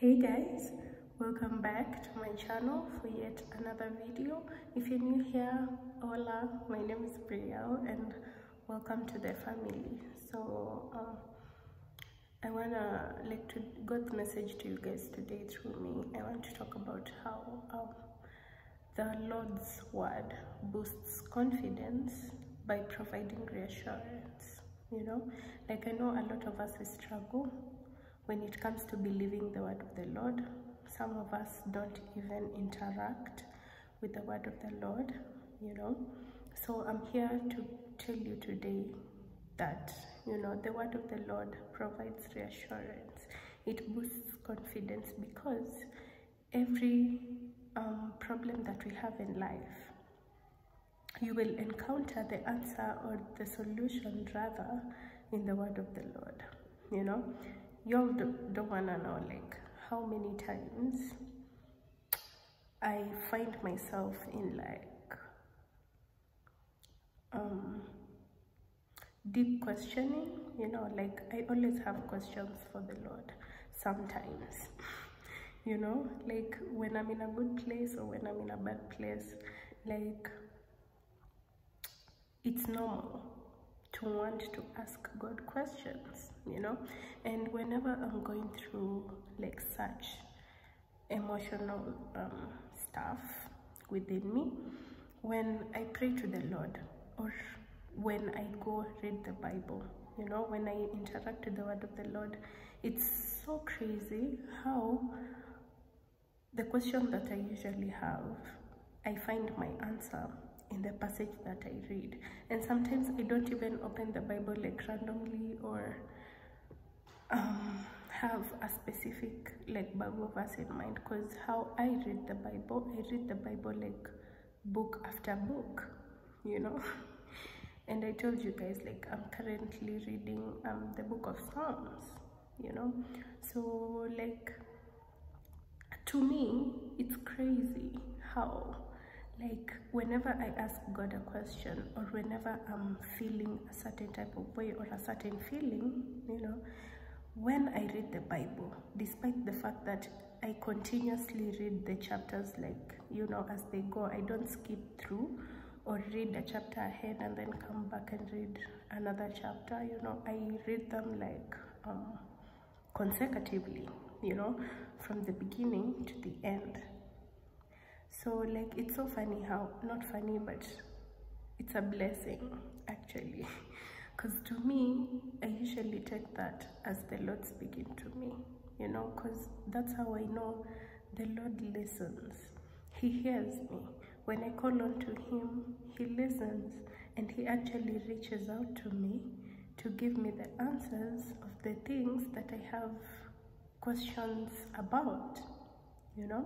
hey guys welcome back to my channel for yet another video. If you're new here hola my name is Brielle and welcome to the family. So um, I wanna like to God's message to you guys today through me. I want to talk about how um, the Lord's word boosts confidence by providing reassurance you know? Like I know a lot of us struggle when it comes to believing the word of the Lord. Some of us don't even interact with the word of the Lord, you know. So I'm here to tell you today that, you know, the word of the Lord provides reassurance. It boosts confidence because every um, problem that we have in life, you will encounter the answer or the solution rather in the word of the Lord, you know y'all don't, wanna know like how many times I find myself in like um deep questioning you know like I always have questions for the Lord sometimes you know? Like when I'm in a good place or when I'm in a bad place like it's normal to want to ask God questions, you know. And whenever I'm going through like such emotional um, stuff within me, when I pray to the Lord or when I go read the Bible, you know, when I interact with the Word of the Lord, it's so crazy how the question that I usually have, I find my answer in the passage that I read. And sometimes I don't even open the Bible like randomly or um, have a specific like Bible verse in mind because how I read the Bible, I read the Bible like book after book, you know. and I told you guys like I'm currently reading um, the book of Psalms, you know. So like to me, it's crazy how like whenever i ask god a question or whenever i'm feeling a certain type of way or a certain feeling you know when i read the bible despite the fact that i continuously read the chapters like you know as they go i don't skip through or read a chapter ahead and then come back and read another chapter you know i read them like um consecutively you know from the beginning to the end so like it's so funny how not funny but it's a blessing actually. Because to me i usually take that as the lord speaking to me you know because that's how i know the lord listens. He hears me. When i call on to him he listens and he actually reaches out to me to give me the answers of the things that i have questions about you know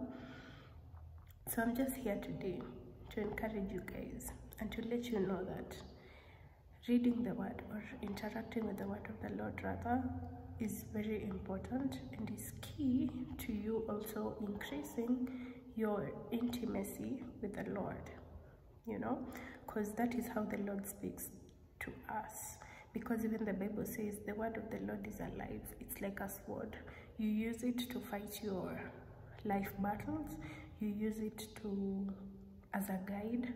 so I'm just here today to encourage you guys and to let you know that reading the word or interacting with the word of the Lord rather is very important and is key to you also increasing your intimacy with the Lord. You know, because that is how the Lord speaks to us. Because even the Bible says the word of the Lord is alive. It's like a sword. You use it to fight your life battles you use it to as a guide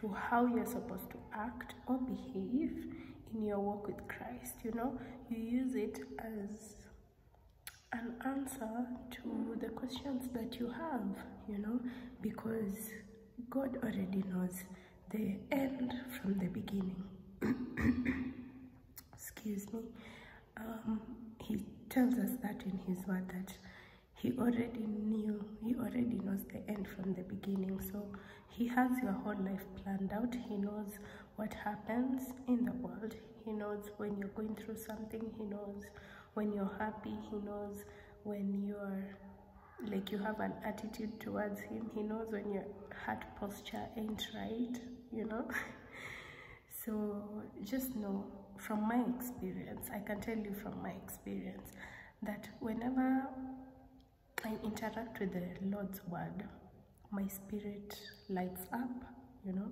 to how you're supposed to act or behave in your walk with Christ you know? You use it as an answer to the questions that you have you know? Because God already knows the end from the beginning. Excuse me. Um, he tells us that in his word that he already knew he already knows the end from the beginning. So he has your whole life planned out. He knows what happens in the world. He knows when you're going through something. He knows when you're happy. He knows when you're like you have an attitude towards him. He knows when your heart posture ain't right you know? So just know from my experience i can tell you from my experience that whenever I interact with the Lord's word, my spirit lights up, you know,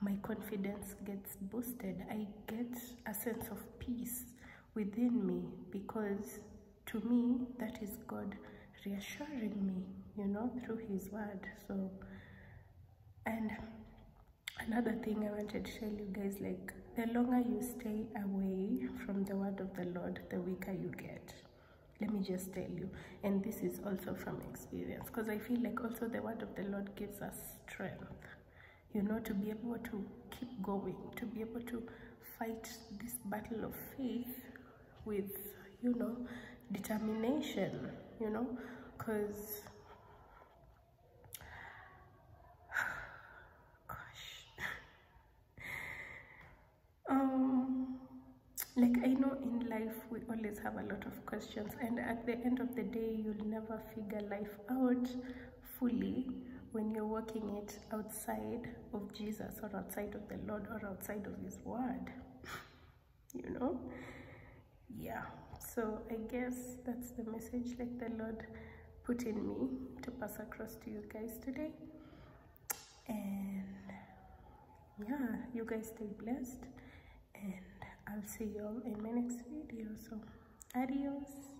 my confidence gets boosted. I get a sense of peace within me because to me, that is God reassuring me you know through his word. So and another thing i wanted to tell you guys like the longer you stay away from the word of the lord the weaker you get let me just tell you. And this is also from experience because i feel like also the word of the lord gives us strength you know to be able to keep going to be able to fight this battle of faith with you know determination you know because gosh. Um like i know in life we always have a lot of questions and at the end of the day you'll never figure life out fully when you're working it outside of jesus or outside of the lord or outside of his word. You know? Yeah. So i guess that's the message like the lord put in me to pass across to you guys today. And yeah you guys stay blessed and i'll see you all in my next video. So adios